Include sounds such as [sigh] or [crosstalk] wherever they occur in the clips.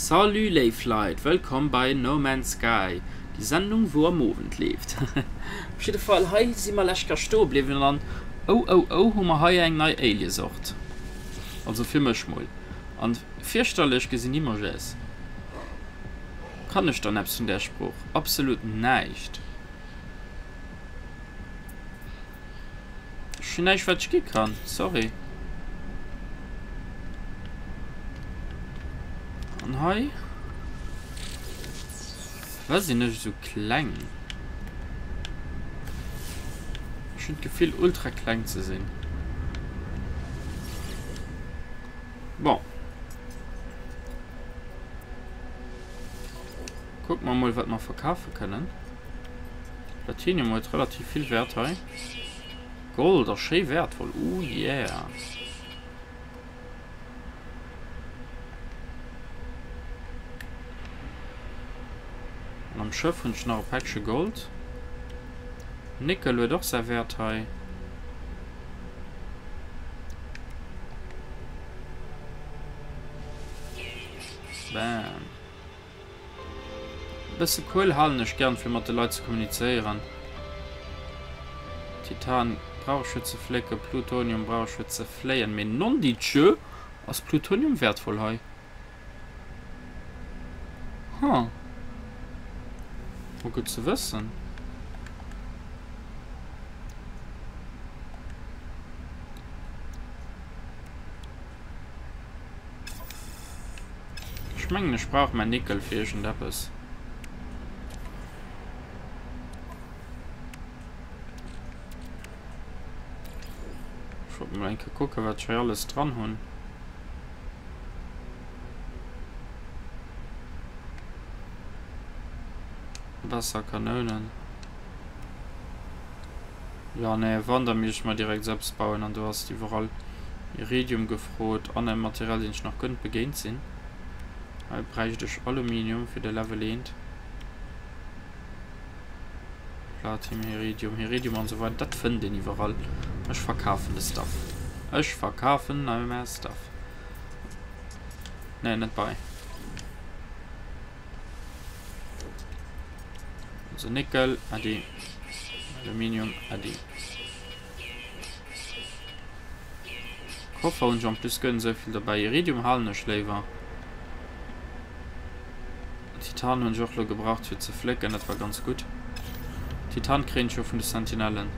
Salut les Flight, willkommen bei No Man's Sky. Die Sendung wo am Movent lebt. [laughs] Auf jeden Fall hei si mal lechker sto bliwen an oh oh oh hummer haier eng nei Aliesocht. Also filmmeschmoll. An vierstellech gesinn immer jazz. Kann ich dann abs von der Spruch absolut neicht. Schneich wat gi kann, sorry. Und hi. Was sind nicht so klein? Schon gefühl ultra klein zu sehen. Bon. Guck mal mal, was wir verkaufen können. Platinum hat relativ viel Wert. Hey? Gold, das ist schön wertvoll. Oh yeah. am Schiff und schnau Patsche Gold. Nickel doch sehr wert hei. Bam. Bisschen cool halten ich gern für Mathe Leute zu kommunizieren. Titan Brauschütze Flecke Plutonium Brauschütze Fleien mit non die Tschö aus Plutonium wertvoll hei. Huh. Wo gut zu wissen. Schmengen ich brauch mein Nickelfirschen Dappes. enke gucke wat alles dran hun Wasserkanonen ja ne wander mich mal direkt selbst bauen. An du hast die überall iridium gefrot an einem material den ich noch gönnt begehen sinn bre durch aluminium für der level lehnt platin iridium iridium und so weiter dat finden den überall. Ich verkaufen das stuff. Ich verkaufen mehr stuff. Ne nicht bei so nickel adi aluminium adi koffer und schon plus können so viel dabei. Iridium halne schläver titan und jochlo gebracht für zu flecken das war ganz gut. Titankrinscho von die sentinellen.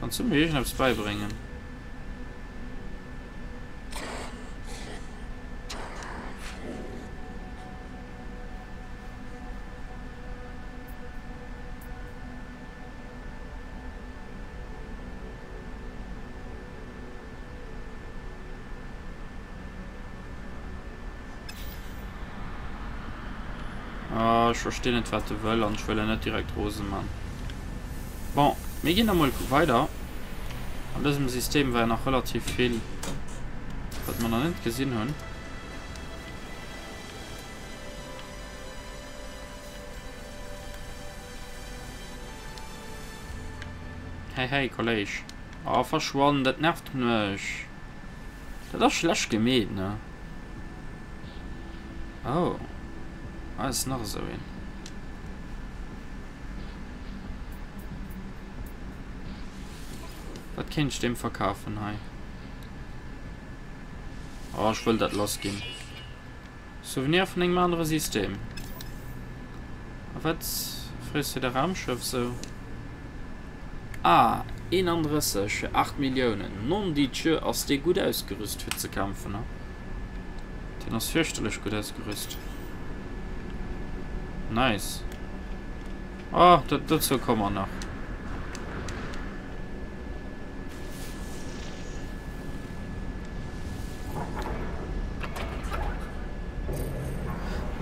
Kannst du mir etwas beibringen? Ah, verstehe nicht was du will und ich will nicht direkt Rosenmann bon wir gehen mal weiter. An diesem system war noch relativ viel hat man noch nicht gesehen haben. Hey hey college oh, verschwonnen das nervt mich. Das schlecht gemäht ne? Oh. Alles noch so hin kind dem verkaufen hey. oh, ich will dat losgehen. Souvenir von engem anderen system. Was frisst der raumschiff so? Ah in anderesse 8 millionen. Nun die tür aus de gut ausgerüst für zu kämpfen ne? den das fürchterlich gut ausgerüst nice. Oh, dazu kommen noch.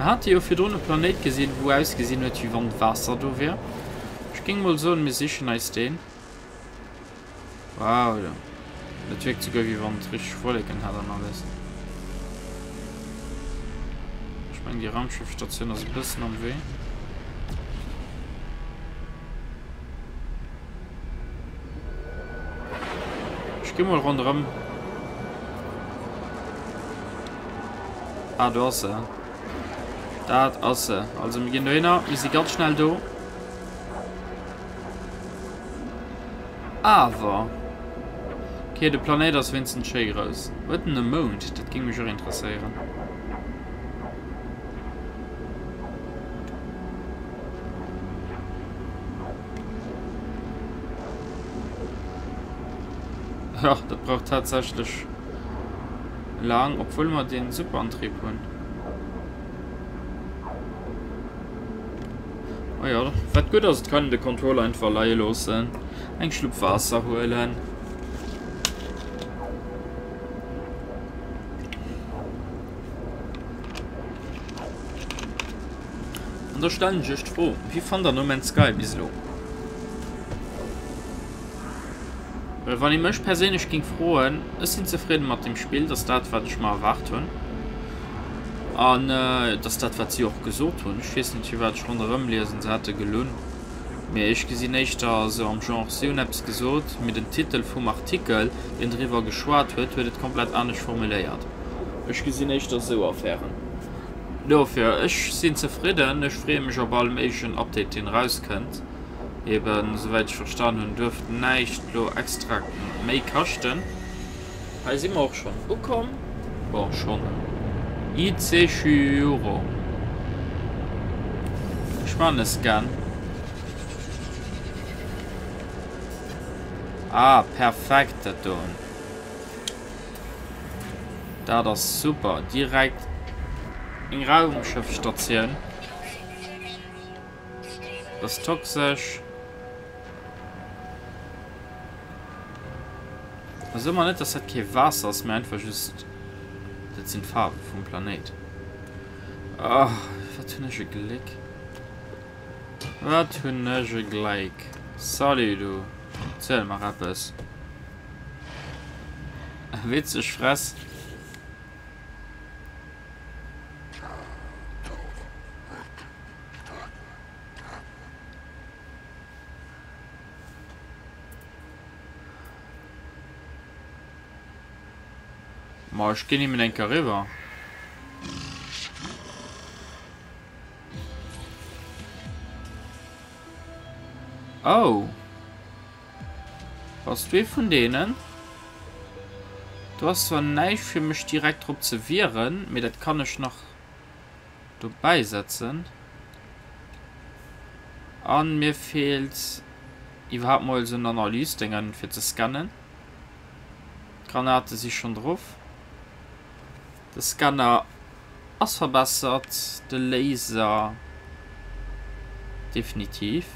Noch hat ihr für ohne planet gesehen wo ausgesehen wird wie wann wasser du wär? Ich ging mal so mir sicher als den. Wow ja. das sogar wie wann frisch vorlegen hat dann alles. Ich mein die raumschiffstation das bisschen am weh. Ich gehe mal rundherum. Ah, du hast sie. Das ist sie. Also, wir gehen da hin. Wir sind ganz schnell da. Aber... Okay, der Planet ist Vincent schön groß. Was denn der Mond? Das ging mich schon interessieren. Ja, das braucht tatsächlich lang, obwohl wir den Superantrieb haben. oh ja wat gut aus kann de Kontrolle ein verleihe los sein eng schlupf Wasser holen an der stellen just froh wie fand der nommen Sky bislo wann ich mech persönlich ging frohen es sind zufrieden mit dem Spiel das dat wat ich mal erwarten hun an äh, das dat wat sie auch gesot hun schissen wat schon rumlesen sie hatte gelohnt. Mir ich gesinn nicht also am genre Synapps gesot mit dem Titel vom Artikel den drüber geschwar wird wird komplett anders formuliert. Ich gesinn nicht das so affären dafür ich sind zufrieden. Ich fre mich ob allem Asian Update den raus könnt eben soweit ich verstanden dürften nicht lo extrakten me kachten als immer auch schon. Wo kommen? War schon. IC euro spann es gern ah perfekte ton. Da das super. Direkt in raumschiffstation das toxisch. Also immer nicht das hat kein Wasser ist mir einfach just das sind Farben vom Planet. Oh, was Glück was Glück sorry du. Zähl mal ab es witzig fress Ich geh mit en river oh. Was du von denen. Du hast zwar nicht für mich direkt observieren mir das kann ich noch beisetzen an mir fehlt überhaupt mal so analyse dingen für zu scannen. Granate sich schon drauf der Scanner ass verbessert de Laser definitiv.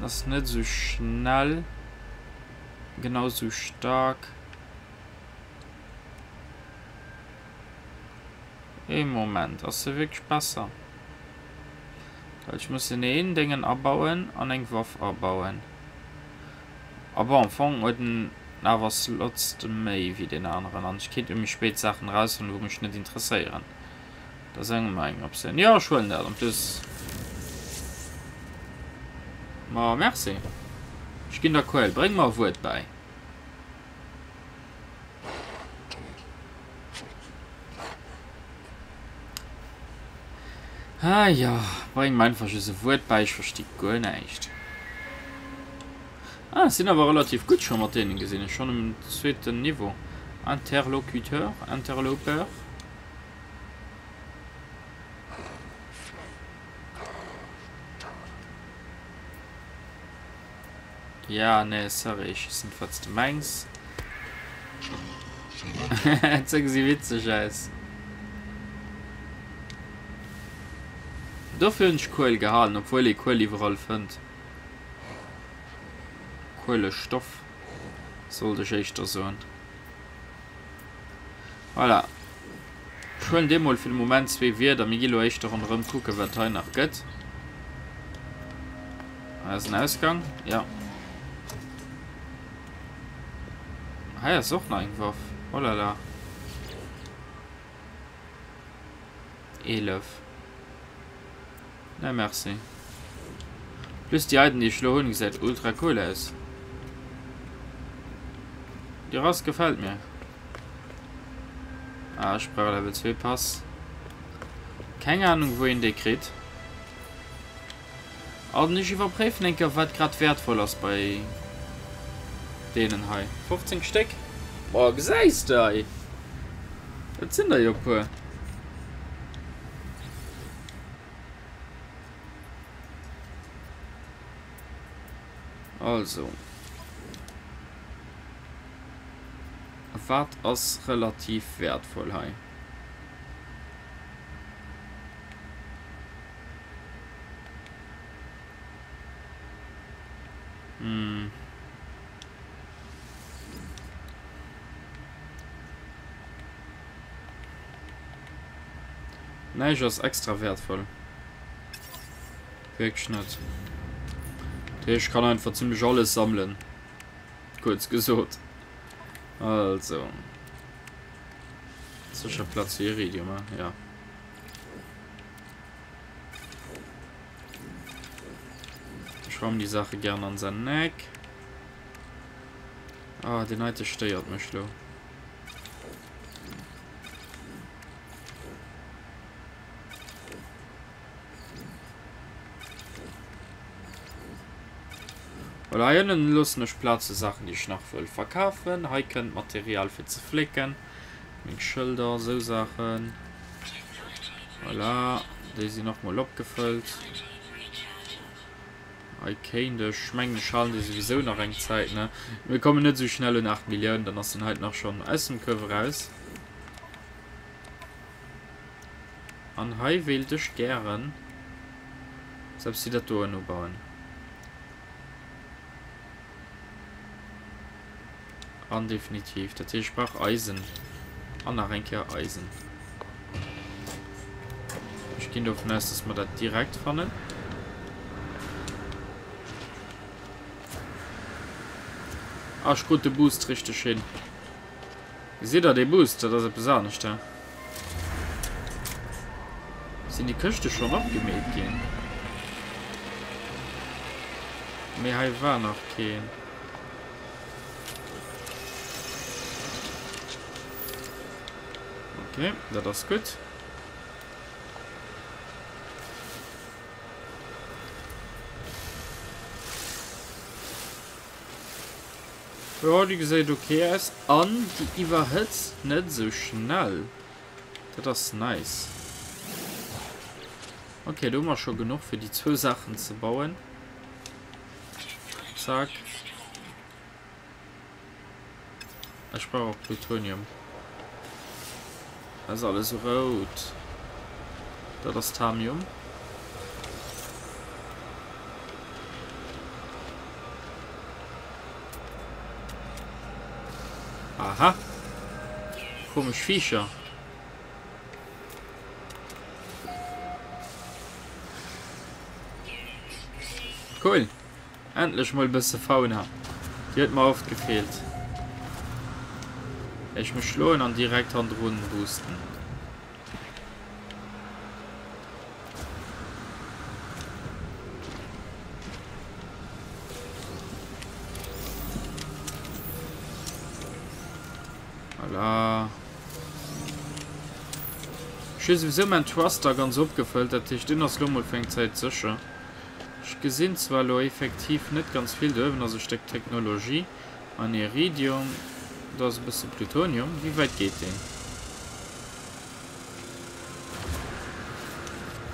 Das net so schnell genauso stark. Im moment das wirklich besser. Ich muss in den dingen abbauen an eng waff abbauen. Aber am anfang den was letzte May wie den anderen an? Ich kind um mich spät Sachen raus und wo mich nicht interessieren. Da sagen mein ob sie ja schon und das Ma, merci. Ich bin der cool bring mal Wort bei. Ah ja bring mein verschüsse Wort bei ich verstehe gar nicht Ah, sind aber relativ gut schon Martin gesehen. Schon im zweiten Niveau. Interlocuteur interloper. Ja ne sorry ich sind fast meins. [laughs] Sie witzig ist dafür ich cool gehalten obwohl ich cool überall fand Kohlestoff. Sollte ich da so voilà. schon dem für den moment wie wir der Miguel echt doch anderen gucke wird nach geht. Ist ein ausgang? Ja. Ah, ja auch einfach oh la 11 na merci. Plus die alten die schlo gesagt ultra cool ist die raus gefällt mir. Ah, level 2 pass keine ahnung wohin dekret. Auch nicht überprüfen denke was gerade wertvoll aus bei denen he 15 steck sind der also wat as relativ wertvoll he hm. Nein, extra wertvoll. Wegschnitt ich kann einfach ziemlich alles sammeln. Kurz gesucht also. Sicher platz hier Iridium, ja. Schrauben die sache gerne an sein neck. Ah, den heute steuert mich lo Leiien lussenech Plaze Sachen die Schnachwell verkaufen, heiken Material fir ze flicken, mit Schilder so Sachen voilà. Di sie noch mal opgefüllt. Icane de schmengen Schalen die sowieso nach Rengzeit ne. Wir kommen net so schnell in 8 Millionen, dann hast den halt noch schon Essenkurve raus. An Hai wählte Gern selbst die Datoren bauen. An definitiv. Der Tisch sprach Eisen. An Renke Eisen. Ich ging davon aus dass man da direkt fannen Ach, gute Boost richtig schön seht da den Boost das er besonders da sind die Küste schon abgemäht gehen? Mehr war noch gehen okay dat das gut. Ja, die gesagt okay ist an die überhitzt nicht so schnell. Das nice. Okay du mal schon genug für die zwei sachen zu bauen. Zack. ich brauche plutonium also alles rot. Da das tamium. Aha. Komisch fischer cool. Endlich mal bis fauna. Die hat mal oft gefehlt ich muss schloen an direkt an runden boosten. Wieso mein truster ganz abgefüllt dat ich den das lummel fängt zeit sicher. Ich gesinn zwar effektiv net ganz viel dürfen also steckt technologie. An iridium das bist plutonium wie weit geht den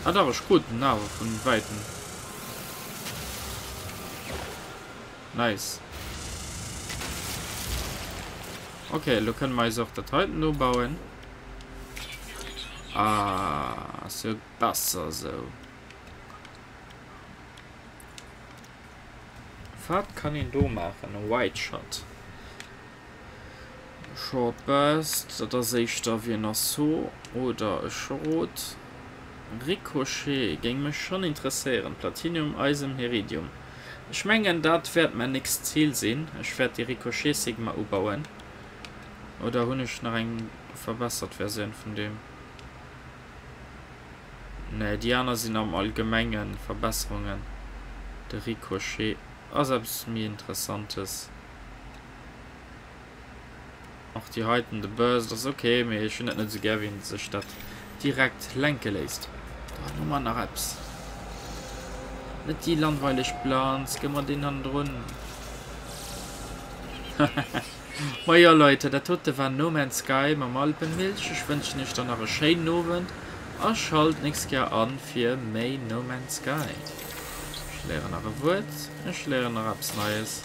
hat aber gut na von weiten nice. Okay du können mal auch dateiten nur bauen. Ah, so besser so fahrt kann ihn du machen white shot short burst da seich da wie nach so. Oder rot. Ricochet ging mich schon interessieren. Platinum eisen heridium schmengen dat fährt man nix ziel sehen. Ich werde die ricochet sigma bauen oder hun ich nach ein verbessert version von dem? Ne diana sind am allgemeinen verbesserungen. Der ricochet. Also mir interessantes auch die heiten de börs das okay mir ich net net so ger wie ze stadt direkt lenke lest nummer nach apps. Net die langweilig plans gemmer den anderen [laughs] Meier Leute der tote war no man Sky ma mal bemilsche schwënschen nicht an awer Sche nowen a schalt nis ja an fir méi no man Sky. Schleieren awer Wut en schleieren Raps nees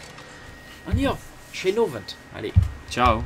An ja Schenowen Allee ciao.